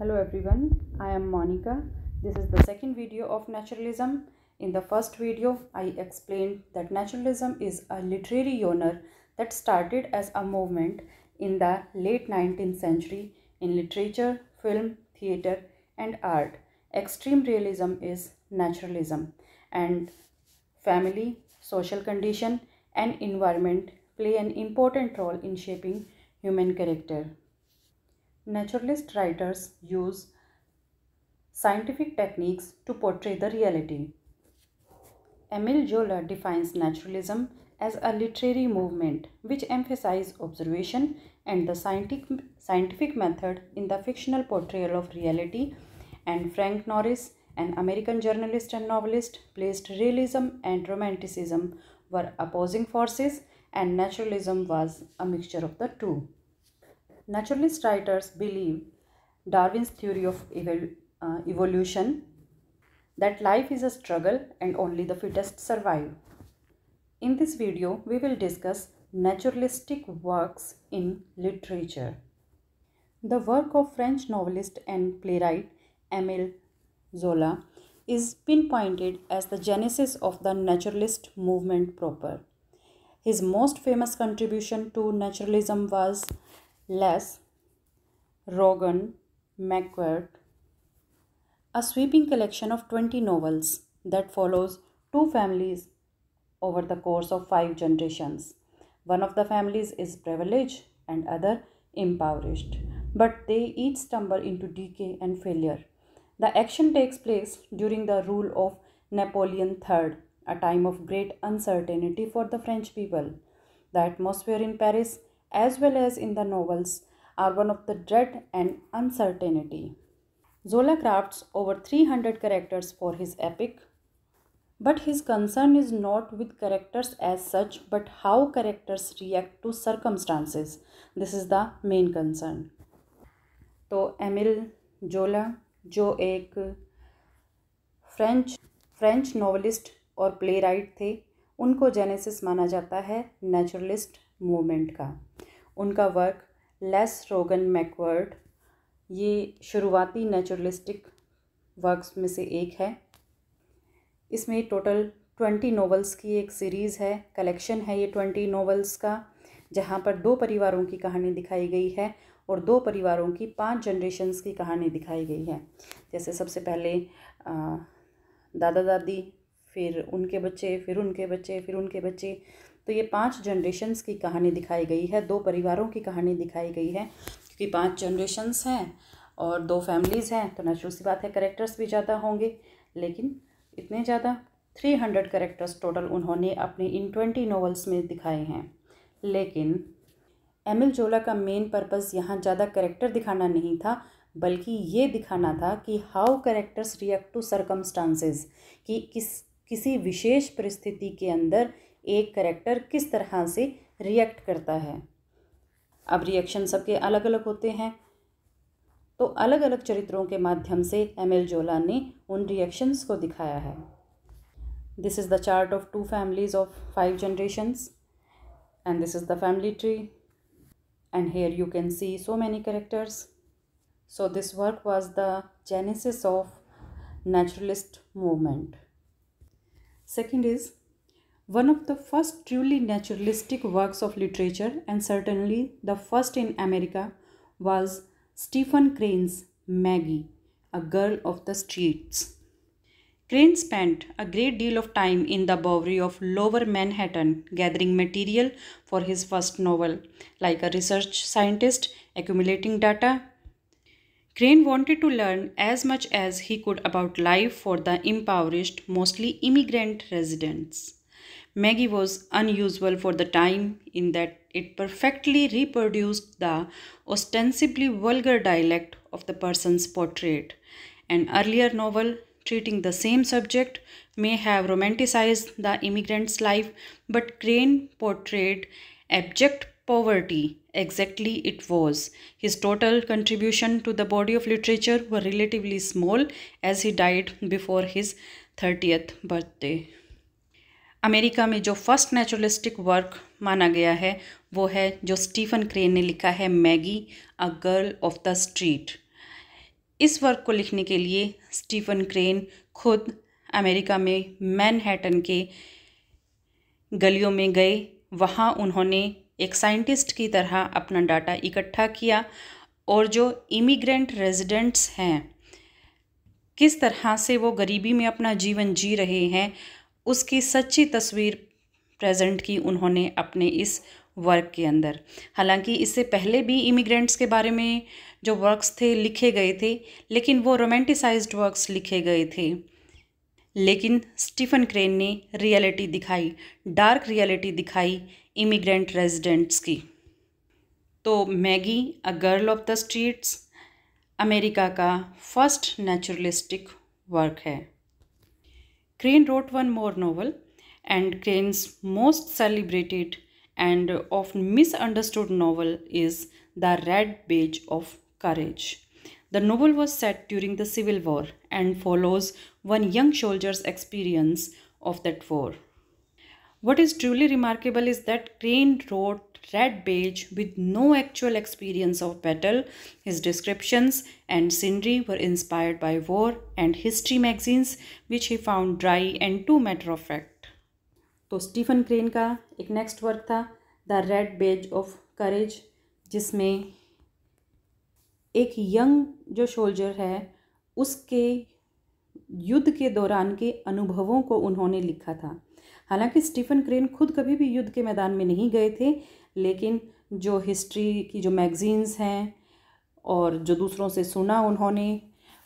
Hello everyone, I am Monica. This is the second video of naturalism. In the first video, I explained that naturalism is a literary genre that started as a movement in the late 19th century in literature, film, theatre, and art. Extreme realism is naturalism, and family, social condition, and environment play an important role in shaping human character. Naturalist writers use scientific techniques to portray the reality. Emile Zola defines naturalism as a literary movement which emphasizes observation and the scientific, scientific method in the fictional portrayal of reality and Frank Norris, an American journalist and novelist, placed realism and romanticism were opposing forces and naturalism was a mixture of the two. Naturalist writers believe Darwin's theory of evol- uh, evolution that life is a struggle and only the fittest survive. In this video, we will discuss naturalistic works in literature. The work of French novelist and playwright Emile Zola is pinpointed as the genesis of the naturalist movement proper. His most famous contribution to naturalism was Les Rogan, Macquart, a sweeping collection of 20 novels that follows two families over the course of five generations. One of the families is privileged and other impoverished, but they each stumble into decay and failure. The action takes place during the rule of Napoleon III, a time of great uncertainty for the French people. The atmosphere in Paris, as well as in the novels, are one of the dread and uncertainty. Zola crafts over 300 characters for his epic, but his concern is not with characters as such, but how characters react to circumstances. This is the main concern. तो Emile Zola जो एक French French novelist और play right थे उनको genesis माना जाता है naturalist movement का उनका वर्क लेस रोगन मैकवर्ड ये शुरुआती नेचुरलिस्टिक वर्क्स में से एक है। इसमें टोटल ट्वेंटी नॉवेल्स की एक सीरीज़ है कलेक्शन है ये ट्वेंटी नॉवेल्स का, जहाँ पर दो परिवारों की कहानी दिखाई गई है और दो परिवारों की पाँच जनरेशन्स की कहानी दिखाई गई है। जैसे सबसे पहले दादा दादी फिर उनके बच्चे, फिर उनके बच्चे, फिर उनके बच्चे। तो ये पाँच जनरेशन्स की कहानी दिखाई गई है। दो परिवारों की कहानी दिखाई गई है, क्योंकि पाँच जनरेशन्स हैं और दो फैमिलीज़ हैं तो नेचुरल सी बात है करेक्टर्स भी ज़्यादा होंगे, लेकिन इतने ज़्यादा। थ्री हंड्रेड करेक्टर्स टोटल उन्होंने अपने इन ट्वेंटी नॉवेल्स में दिखाए हैं। लेकिन एमिल जोला का मेन पर्पज़ यहाँ ज़्यादा करेक्टर दिखाना नहीं था, बल्कि ये दिखाना था कि how characters react to circumstances कि किस किसी विशेष परिस्थिति के अंदर एक करेक्टर किस तरह से रिएक्ट करता है। अब रिएक्शन सबके अलग अलग होते हैं। तो अलग अलग चरित्रों के माध्यम से एम एल जोला ने उन रिएक्शंस को दिखाया है। This is the chart of two families of five generations and this is the family tree and here you can see so many characters so this work was the genesis of naturalist movement. Second is one of the first truly naturalistic works of literature, and certainly the first in America, was Stephen Crane's Maggie, a girl of the streets. Crane spent a great deal of time in the Bowery of Lower Manhattan gathering material for his first novel. Like a research scientist accumulating data, Crane wanted to learn as much as he could about life for the impoverished, mostly immigrant residents. Maggie was unusual for the time in that it perfectly reproduced the ostensibly vulgar dialect of the person's portrait. An earlier novel treating the same subject may have romanticized the immigrant's life, but Crane portrayed abject poverty exactly it was. His total contribution to the body of literature were relatively small as he died before his 30th birthday. America में जो first naturalistic work माना गया है वो है जो Stephen Crane ने लिखा है Maggie a girl of the street इस वर्क को लिखने के लिए स्टीफन क्रेन खुद अमेरिका में मैनहैटन के गलियों में गए वहाँ उन्होंने एक साइंटिस्ट की तरह अपना डाटा इकट्ठा किया और जो इमिग्रेंट रेजिडेंट्स हैं, किस तरह से वो गरीबी में अपना जीवन जी रहे हैं, उसकी सच्ची तस्वीर प्रेजेंट की उन्होंने अपने इस वर्क के अंदर। हालाँकि इससे पहले भी इमिग्रेंट्स के बारे में जो वर्क्स थे लिखे गए थे, लेकिन वो रोमेंटिसाइज्ड वर्क्स लिखे गए थे। लेकिन स्टीफन क्रेन ने रियलिटी दिखाई, डार्क रियलिटी दिखाई इमिग्रेंट रेजिडेंट्स की। तो Maggie a girl of the streets America का फ़र्स्ट नेचुरलिस्टिक वर्क है। Crane wrote one more novel and Crane's most celebrated and of misunderstood novel is the red badge of courage The novel was set during the Civil War and follows one young soldier's experience of that war. What is truly remarkable is that Crane wrote Red Badge with no actual experience of battle. His descriptions and scenery were inspired by war and history magazines, which he found dry and too matter of fact. तो Stephen Crane का एक next work था the red badge of courage जिसमें एक young जो soldier है उसके युद्ध के दौरान के अनुभवों को उन्होंने लिखा था हालाँकि स्टीफन क्रेन खुद कभी भी युद्ध के मैदान में नहीं गए थे, लेकिन जो हिस्ट्री की जो मैगज़ीन्स हैं और जो दूसरों से सुना उन्होंने,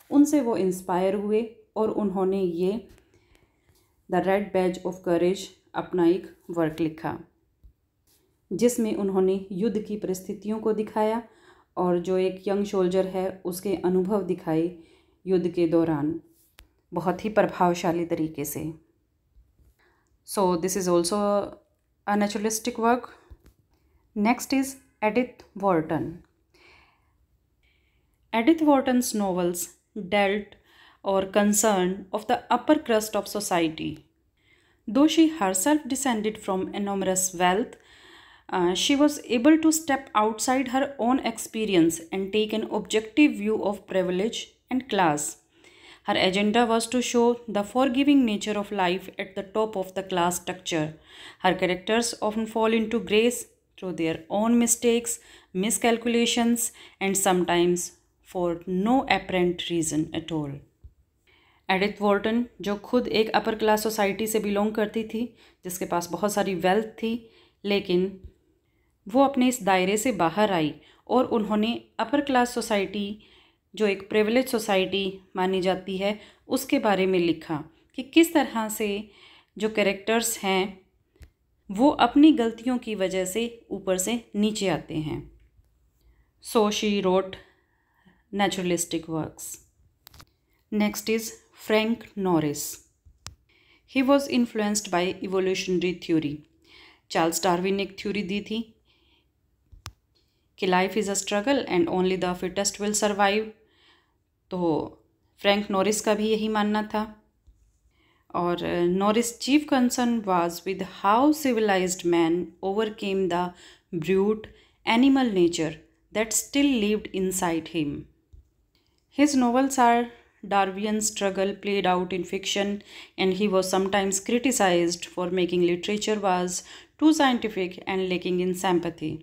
उनसे वो इंस्पायर हुए और उन्होंने ये the red badge of courage अपना एक वर्क लिखा, जिसमें उन्होंने युद्ध की परिस्थितियों को दिखाया और जो एक यंग सोल्जर है उसके अनुभव दिखाए युद्ध के दौरान, बहुत ही प्रभावशाली तरीके से। So this is also a naturalistic work. Next is Edith Wharton. Edith Wharton's novels dealt or concerned of the upper crust of society. Though she herself descended from enormous wealth, uh, she was able to step outside her own experience and take an objective view of privilege and class. Her agenda was to show the forgiving nature of life at the top of the class structure. Her characters often fall into grace through their own mistakes, miscalculations, and sometimes for no apparent reason at all. Edith Wharton जो खुद एक upper class society से belong करती थी जिसके पास बहुत सारी wealth थी लेकिन वो अपने इस दायरे से बाहर आई और उन्होंने अपर क्लास सोसाइटी जो एक प्रिविलेज सोसाइटी मानी जाती है, उसके बारे में लिखा कि किस तरह से जो कैरेक्टर्स हैं, वो अपनी गलतियों की वजह से ऊपर से नीचे आते हैं। So she wrote naturalistic works next is Frank Norris he was influenced by evolutionary theory Charles Darwin ने एक थ्योरी दी थी कि life is a struggle and only the fittest will survive तो फ्रैंक नॉरिस का भी यही मानना था। और Norris chief concern was with how civilized man overcame the brute animal nature that still lived inside him his novels are Darwinian struggle played out in fiction and he was sometimes criticized for making literature was too scientific and lacking in sympathy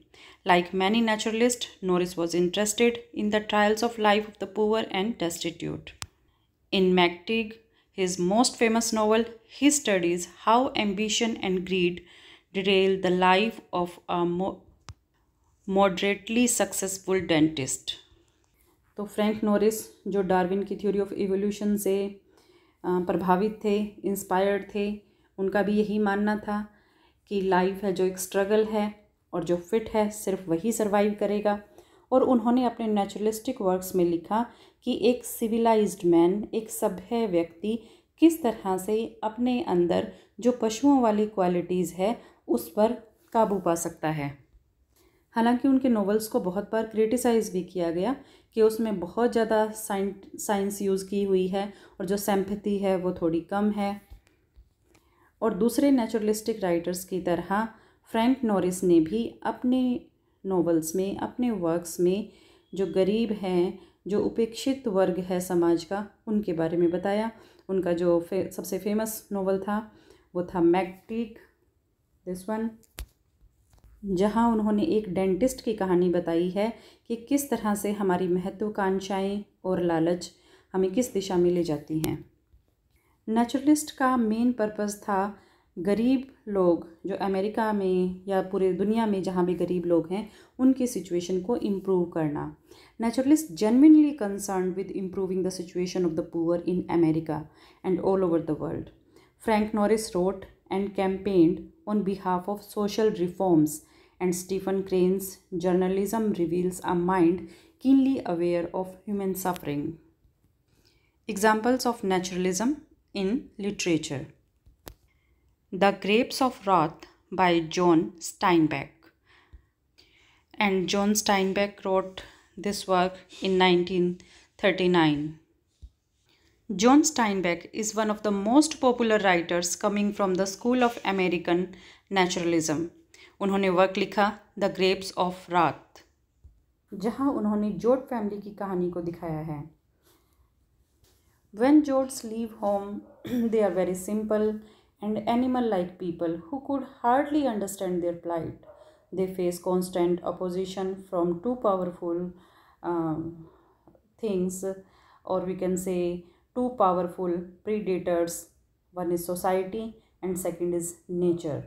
Like many naturalists, Norris was interested in the trials of life of the poor and destitute. In McTeague, his most famous novel, he studies how ambition and greed derail the life of a mo moderately successful dentist. तो Frank Norris जो Darwin की theory of evolution से प्रभावित थे inspired थे उनका भी यही मानना था कि लाइफ है जो एक स्ट्रगल है और जो फिट है सिर्फ़ वही सर्वाइव करेगा। और उन्होंने अपने नेचुरलिस्टिक वर्क्स में लिखा कि एक सिविलाइज्ड मैन एक सभ्य व्यक्ति किस तरह से अपने अंदर जो पशुओं वाली क्वालिटीज़ है, उस पर काबू पा सकता है। हालाँकि उनके नॉवेल्स को बहुत बार क्रिटिसाइज़ भी किया गया कि उसमें बहुत ज़्यादा साइंस यूज़ की हुई है और जो सैम्पथी है वो थोड़ी कम है। और दूसरे नेचुरलिस्टिक राइटर्स की तरह फ्रैंक नॉरिस ने भी अपने नॉवेल्स में अपने वर्क्स में जो गरीब हैं जो उपेक्षित वर्ग है समाज का उनके बारे में बताया। उनका जो फे, सबसे फ़ेमस नोवेल था वो था मैगटिक दिस वन जहाँ उन्होंने एक डेंटिस्ट की कहानी बताई है कि किस तरह से हमारी महत्वाकांक्षाएँ और लालच हमें किस दिशा में ले जाती हैं। नेचुरलिस्ट का मेन पर्पज़ था गरीब लोग, जो अमेरिका में या पूरे दुनिया में जहाँ भी गरीब लोग हैं, उनकी सिचुएशन को इम्प्रूव करना। Naturalist genuinely concern with improving the situation of the poor in America and all over the world Frank Norris wrote and campaigned on behalf of social reforms and Stephen Crane's journalism reveals a mind keenly aware of human suffering. Examples of naturalism in literature. The Grapes of Wrath by John Steinbeck. And John Steinbeck wrote this work in 1939. John Steinbeck is one of the most popular writers coming from the School of American Naturalism. उन्होंने work लिखा the grapes of wrath जहाँ उन्होंने Joad family की कहानी को दिखाया है when Joads leave home they are very simple and animal like people who could hardly understand their plight they face constant opposition from two powerful things और we can say two powerful predators one is society and second is nature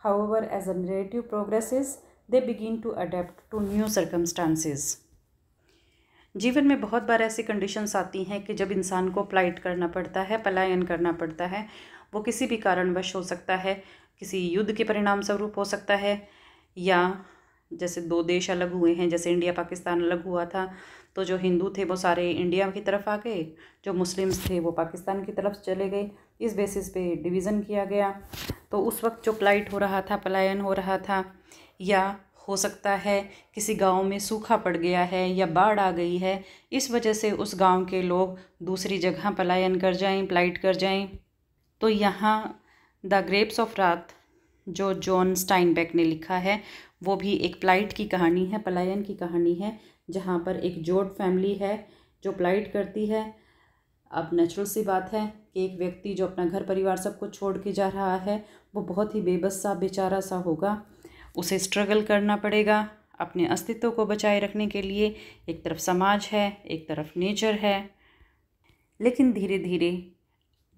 However, as the narrative progresses, they begin to adapt to new circumstances. जीवन में बहुत बार ऐसी conditions आती हैं कि जब इंसान को प्लाइट करना पड़ता है पलायन करना पड़ता है वो किसी भी कारणवश हो सकता है, किसी युद्ध के परिणाम स्वरूप हो सकता है, या जैसे दो देश अलग हुए हैं, जैसे इंडिया पाकिस्तान अलग हुआ था तो जो हिंदू थे वो सारे इंडिया की तरफ़ आ गए, जो मुस्लिम्स थे वो पाकिस्तान की तरफ़ चले गए, इस बेसिस पे डिवीज़न किया गया। तो उस वक्त जो प्लाइट हो रहा था, पलायन हो रहा था, या हो सकता है किसी गाँव में सूखा पड़ गया है, या बाढ़ आ गई है, इस वजह से उस गाँव के लोग दूसरी जगह पलायन कर जाएँ प्लाइट कर जाएँ। तो यहाँ द ग्रेप्स ऑफ़ रात, जो जॉन स्टाइनबैक ने लिखा है, वो भी एक प्लाइट की कहानी है, पलायन की कहानी है, जहाँ पर एक जोड फैमिली है जो प्लाइट करती है। अब नेचुरल सी बात है कि एक व्यक्ति जो अपना घर परिवार सबको छोड़ के जा रहा है, वो बहुत ही बेबस सा, बेचारा सा होगा। उसे स्ट्रगल करना पड़ेगा अपने अस्तित्व को बचाए रखने के लिए। एक तरफ़ समाज है, एक तरफ़ नेचर है। लेकिन धीरे धीरे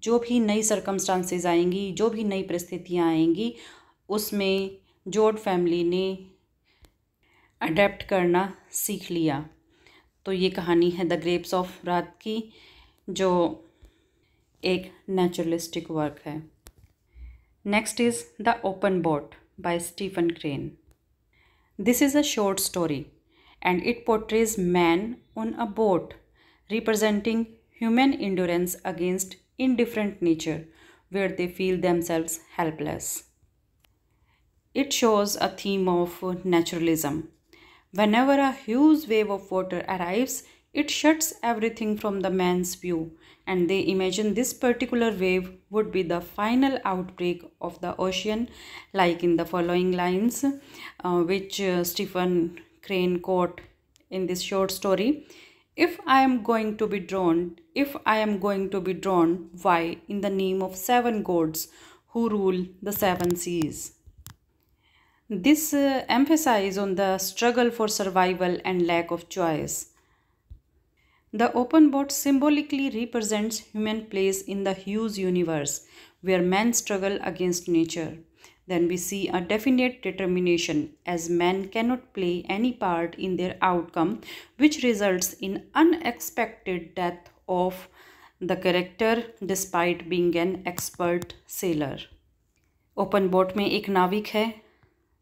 जो भी नई सरकमस्टांसेस आएँगी, जो भी नई परिस्थितियाँ आएँगी, उसमें जोड फैमिली ने अडेप्ट करना सीख लिया। तो ये कहानी है द ग्रेप्स ऑफ़ रात की, जो एक नेचुरलिस्टिक वर्क है। Next is the open boat by Stephen Crane this is a short story and it portrays man on a boat representing human endurance against indifferent nature where they feel themselves helpless. It shows a theme of naturalism. Whenever a huge wave of water arrives, it shuts everything from the man's view, and they imagine this particular wave would be the final outbreak of the ocean, like in the following lines, uh, which uh, Stephen Crane quote in this short story. If I am going to be drawn, if I am going to be drawn, why, in the name of seven gods who rule the seven seas? This uh, emphasizes on the struggle for survival and lack of choice. The open boat symbolically represents human place in the huge universe where men struggle against nature. Then we see a definite determination as men cannot play any part in their outcome which results in unexpected death of the character despite being an expert sailor. Open boat में एक नाविक है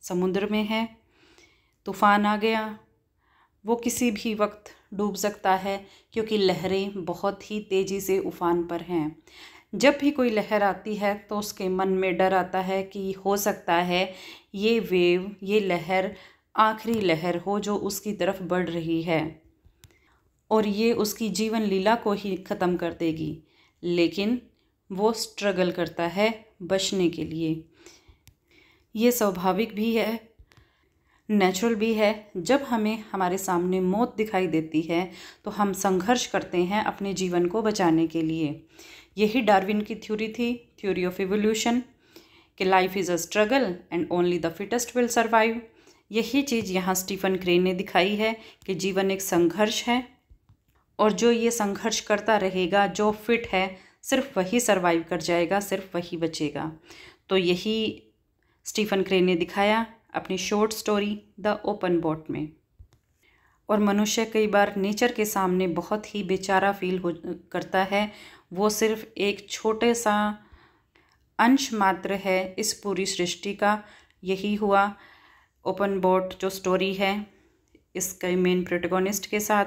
समुद्र में है तूफ़ान आ गया वो किसी भी वक्त डूब सकता है क्योंकि लहरें बहुत ही तेज़ी से उफान पर हैं जब भी कोई लहर आती है तो उसके मन में डर आता है कि हो सकता है ये वेव, ये लहर, आखिरी लहर हो जो उसकी तरफ़ बढ़ रही है। और ये उसकी जीवन लीला को ही ख़त्म कर देगी। लेकिन वो स्ट्रगल करता है बचने के लिए। ये स्वाभाविक भी है नेचुरल भी है। जब हमें हमारे सामने मौत दिखाई देती है तो हम संघर्ष करते हैं अपने जीवन को बचाने के लिए। यही डार्विन की थ्योरी थी, थ्योरी ऑफ़ इवोल्यूशन, कि life is a struggle and only the fittest will survive. यही चीज़ यहाँ स्टीफन क्रेन ने दिखाई है कि जीवन एक संघर्ष है, और जो ये संघर्ष करता रहेगा, जो फिट है, सिर्फ़ वही सर्वाइव कर जाएगा, सिर्फ़ वही बचेगा। तो यही स्टीफन क्रेन ने दिखाया अपनी short story the open boat में। और मनुष्य कई बार नेचर के सामने बहुत ही बेचारा फील हो, करता है वो सिर्फ़ एक छोटे सा अंश मात्र है इस पूरी सृष्टि का। यही हुआ ओपन बोट जो स्टोरी है इसके मेन प्रोटोगोनिस्ट के साथ,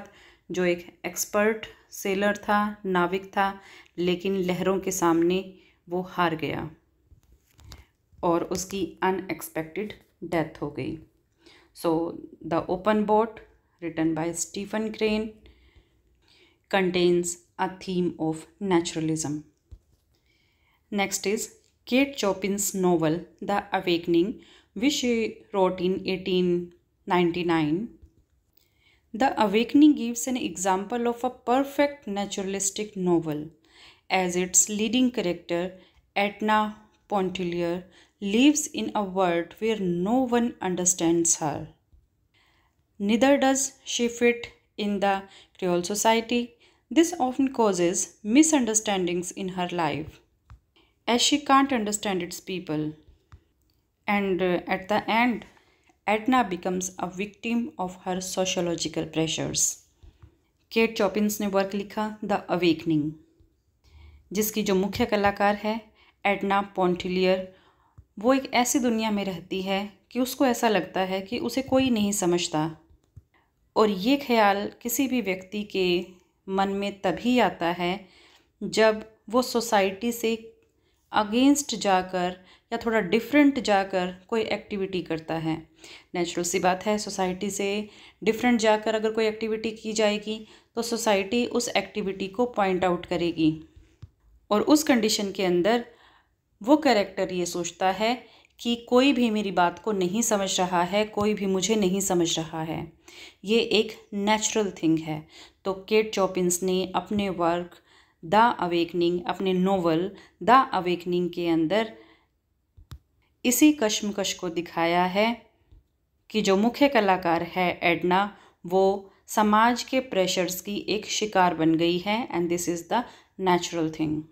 जो एक एक्सपर्ट सेलर था, नाविक था, लेकिन लहरों के सामने वो हार गया और उसकी अनएक्सपेक्टेड डेथ हो गई। So the open boat written by Stephen Crane contains a theme of naturalism. Next is Kate Chopin's novel The Awakening, which she wrote in 1899. The Awakening gives an example of a perfect naturalistic novel, as its leading character, Etna Pontellier, lives in a world where no one understands her. Neither does she fit in the Creole society This often causes misunderstandings in her life, as she can't understand its people. And uh, at the end, Edna becomes a victim of her sociological pressures Kate Chopin's ने work लिखा the awakening जिसकी जो मुख्य कलाकार है Edna पॉन्टिलियर वो एक ऐसी दुनिया में रहती है कि उसको ऐसा लगता है कि उसे कोई नहीं समझता और ये ख्याल किसी भी व्यक्ति के मन में तभी आता है जब वो सोसाइटी से अगेंस्ट जाकर या थोड़ा डिफरेंट जाकर कोई एक्टिविटी करता है। नेचुरल सी बात है, सोसाइटी से डिफरेंट जाकर अगर कोई एक्टिविटी की जाएगी तो सोसाइटी उस एक्टिविटी को पॉइंट आउट करेगी। और उस कंडीशन के अंदर वो कैरेक्टर ये सोचता है कि कोई भी मेरी बात को नहीं समझ रहा है, कोई भी मुझे नहीं समझ रहा है। ये एक नेचुरल थिंग है। तो केट चॉपिन्स ने अपने वर्क द अवेकनिंग, अपने नोवेल द अवेकनिंग के अंदर इसी कश्मकश को दिखाया है कि जो मुख्य कलाकार है एडना, वो समाज के प्रेशर्स की एक शिकार बन गई है and this is the natural thing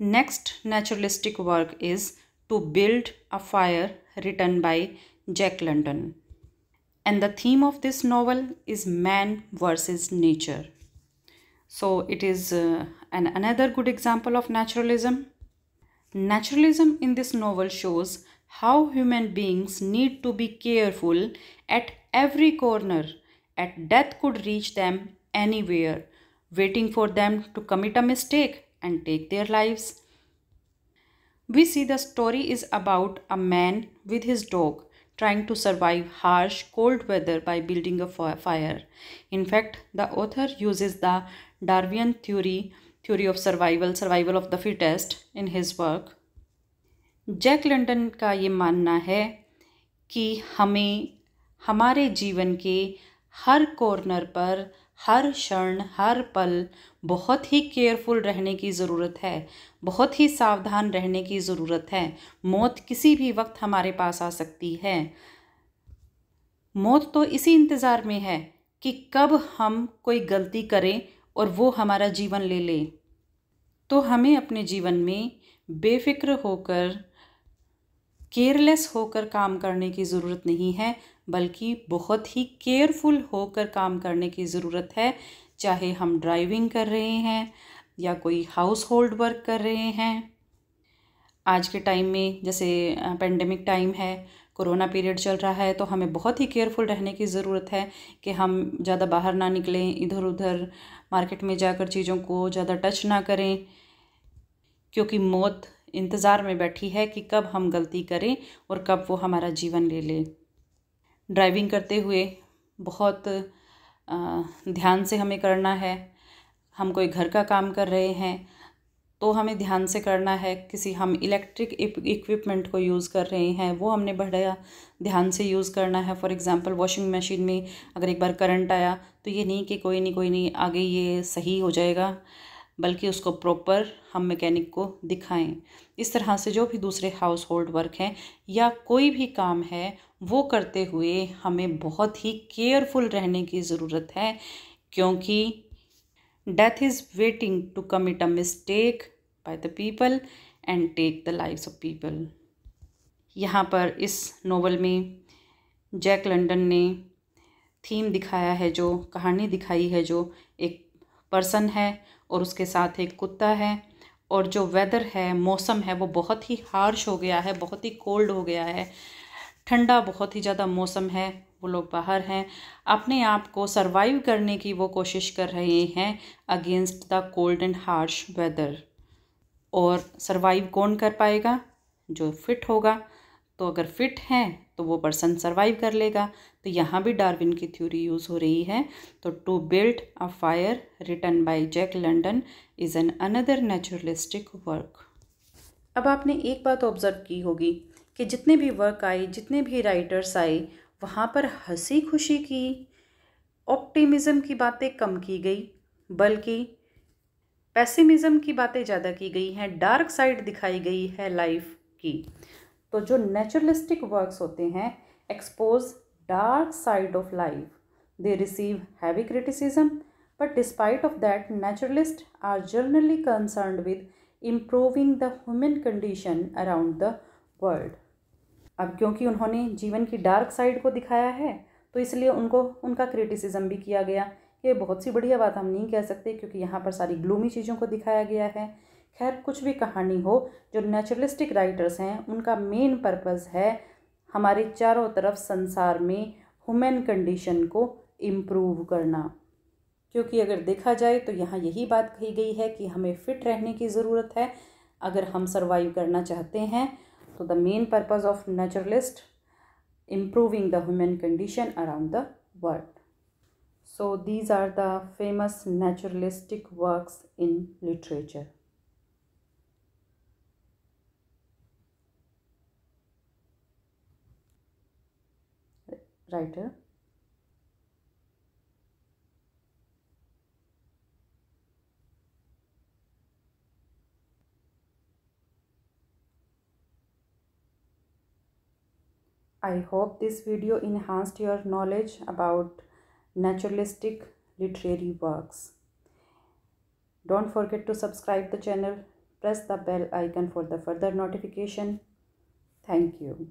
next naturalistic work is to build a fire written by Jack London and the theme of this novel is man versus nature. So it is uh, an another good example of naturalism. Naturalism in this novel shows how human beings need to be careful at every corner at death could reach them anywhere waiting for them to commit a mistake and take their lives. We see the story is about a man with his dog. Trying to survive harsh cold weather by building a fire. In fact, the author uses the Darwinian theory theory of survival, survival of the fittest in his work. Jack London का ये मानना है कि हमें हमारे जीवन के हर corner पर हर क्षण हर पल बहुत ही केयरफुल रहने की ज़रूरत है, बहुत ही सावधान रहने की ज़रूरत है। मौत किसी भी वक्त हमारे पास आ सकती है। मौत तो इसी इंतज़ार में है कि कब हम कोई गलती करें और वो हमारा जीवन ले ले। तो हमें अपने जीवन में बेफिक्र होकर केयरलेस होकर काम करने की ज़रूरत नहीं है, बल्कि बहुत ही केयरफुल होकर काम करने की ज़रूरत है। चाहे हम ड्राइविंग कर रहे हैं या कोई हाउस होल्ड वर्क कर रहे हैं। आज के टाइम में जैसे पेंडेमिक टाइम है कोरोना पीरियड चल रहा है तो हमें बहुत ही केयरफुल रहने की ज़रूरत है कि हम ज़्यादा बाहर ना निकलें इधर उधर मार्केट में जाकर चीज़ों को ज़्यादा टच ना करें। क्योंकि मौत इंतज़ार में बैठी है कि कब हम गलती करें और कब वो हमारा जीवन ले ले। ड्राइविंग करते हुए बहुत ध्यान से हमें करना है। हम कोई घर का काम कर रहे हैं तो हमें ध्यान से करना है। किसी हम इलेक्ट्रिक इक्विपमेंट को यूज़ कर रहे हैं, वो हमने बढ़ाया ध्यान से यूज़ करना है। फॉर एग्ज़ाम्पल वॉशिंग मशीन में अगर एक बार करंट आया तो ये नहीं कि कोई नहीं कोई नहीं, आगे ये सही हो जाएगा। बल्कि उसको प्रॉपर हम मैकेनिक को दिखाएँ। इस तरह से जो भी दूसरे हाउस होल्ड वर्क हैं या कोई भी काम है, वो करते हुए हमें बहुत ही केयरफुल रहने की ज़रूरत है, क्योंकि death is waiting to commit a mistake by the people and take the life of people यहाँ पर इस नोवेल में जैक लंडन ने थीम दिखाया है जो, कहानी दिखाई है जो एक पर्सन है और उसके साथ एक कुत्ता है और जो वेदर है, मौसम है, वो बहुत ही हार्श हो गया है, बहुत ही कोल्ड हो गया है। ठंडा बहुत ही ज़्यादा मौसम है, वो लोग बाहर हैं। अपने आप को सरवाइव करने की वो कोशिश कर रहे हैं against the cold and harsh weather और सरवाइव कौन कर पाएगा? जो फिट होगा। तो अगर फिट हैं तो वो पर्सन सरवाइव कर लेगा। तो यहाँ भी डार्विन की थ्योरी यूज़ हो रही है। तो to build a fire written by Jack London is an another naturalistic work अब आपने एक बात ऑब्ज़र्व की होगी कि जितने भी वर्क आए, जितने भी राइटर्स आए, वहाँ पर हँसी खुशी की ऑप्टिमिज़म की बातें कम की गई, बल्कि पैसिमिज़म की बातें ज़्यादा की गई हैं डार्क साइड दिखाई गई है लाइफ की। तो जो नेचुरलिस्टिक वर्क्स होते हैं expose dark side of life they receive heavy criticism but despite of that naturalist are genuinely concern with improving the human condition around the world अब क्योंकि उन्होंने जीवन की डार्क साइड को दिखाया है तो इसलिए उनको, उनका क्रिटिसिज्म भी किया गया। ये बहुत सी बढ़िया बात हम नहीं कह सकते, क्योंकि यहाँ पर सारी ग्लूमी चीज़ों को दिखाया गया है। खैर, कुछ भी कहानी हो, जो नेचुरलिस्टिक राइटर्स हैं, उनका मेन पर्पज़ है हमारे चारों तरफ़ संसार में ह्यूमन कंडीशन को इम्प्रूव करना। क्योंकि अगर देखा जाए तो यहाँ यही बात कही गई है कि हमें फिट रहने की ज़रूरत है। अगर हम सर्वाइव करना चाहते हैं तो the main purpose of naturalist improving the human condition around the world so these are the famous naturalistic works in literature writer I hope this video enhanced your knowledge about naturalistic literary works. Don't forget to subscribe the channel. Press the bell icon for the further notification. Thank you.